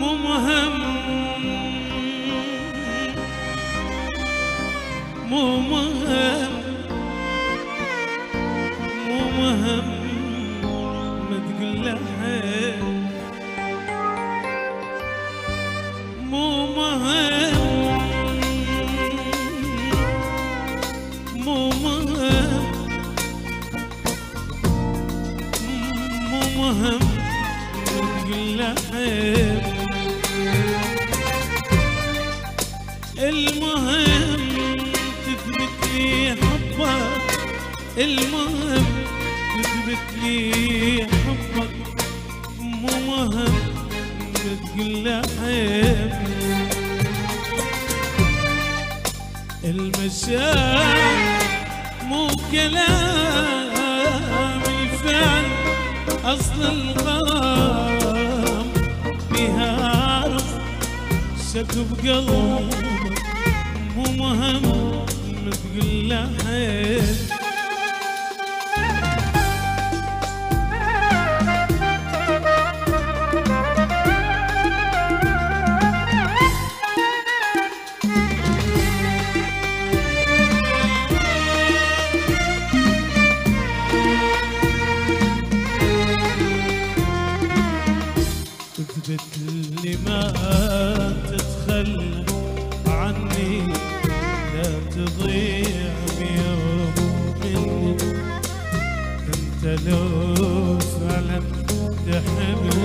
مهم. مو مهم. مو مهم. ما تقول لها مو مهم. مو مهم. مو مهم. ما تقول لها المهم تثبت لي حبك مو مهم بتقول له المشاعر مو كلام الفعل أصل الغرام بها عرف شك بقلبك مو مهم تقول له عيب. يا لو سلام تحبني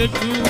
If you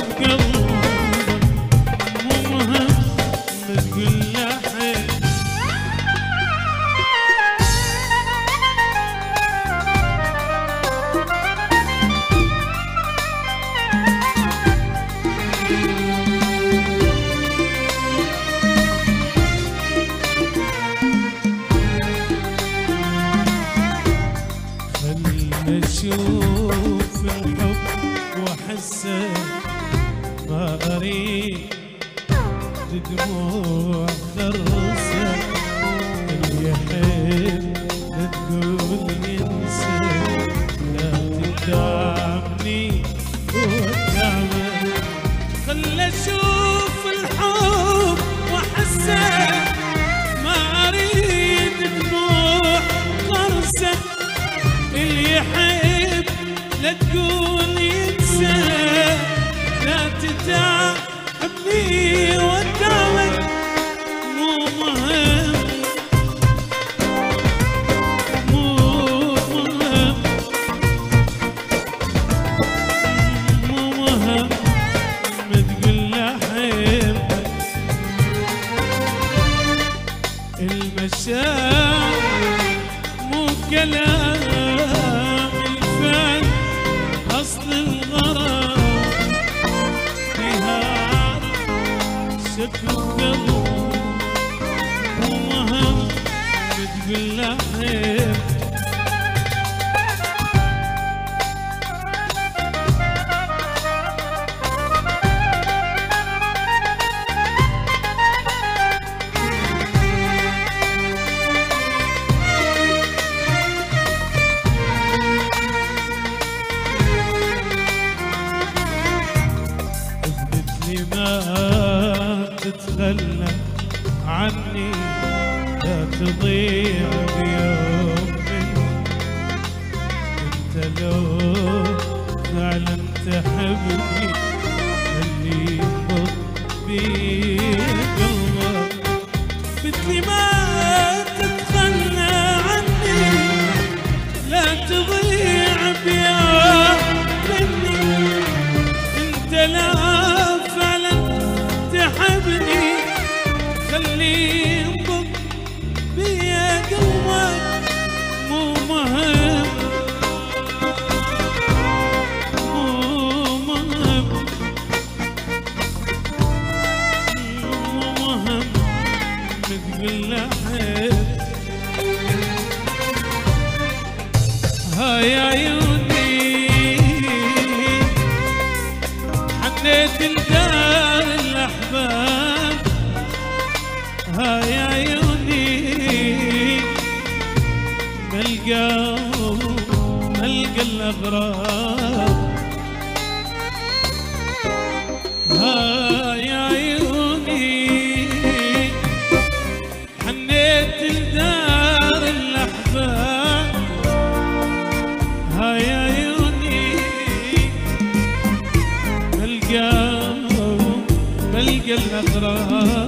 لا تقول ينسى لا تتعبني لها يا عيوني ملقى ملقى الأغراب. ها عيوني حنيت لدار الأحباب عيوني الأغراب.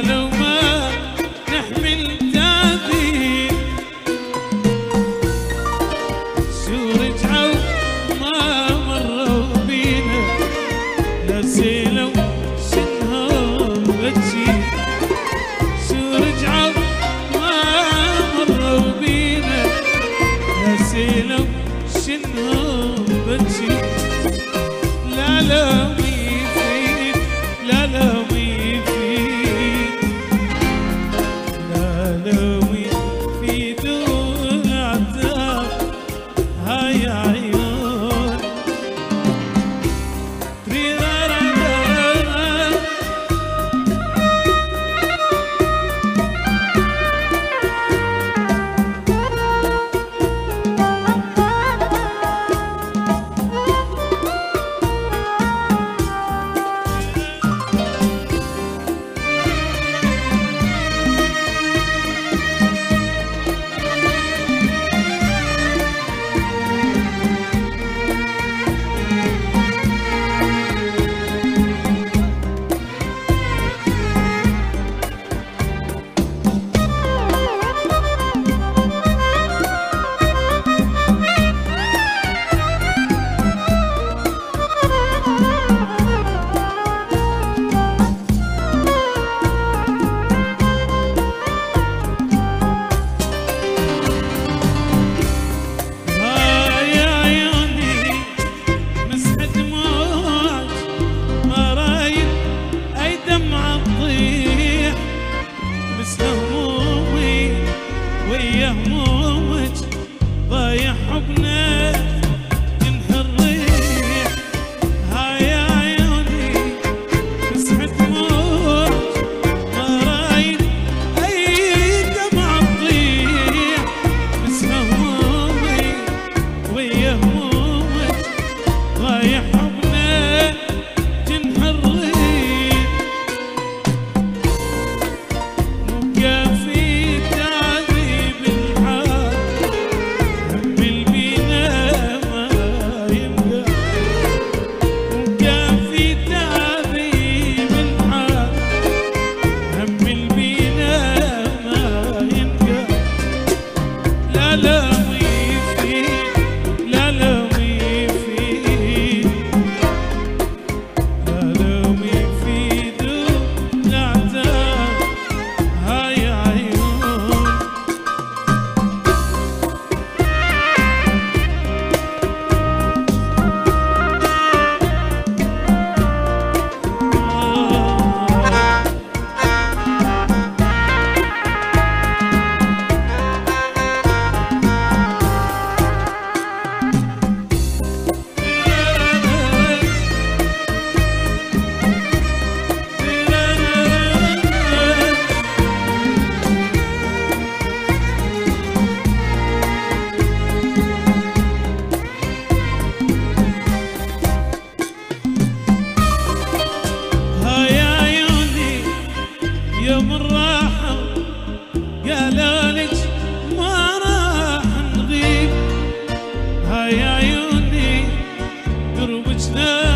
know which love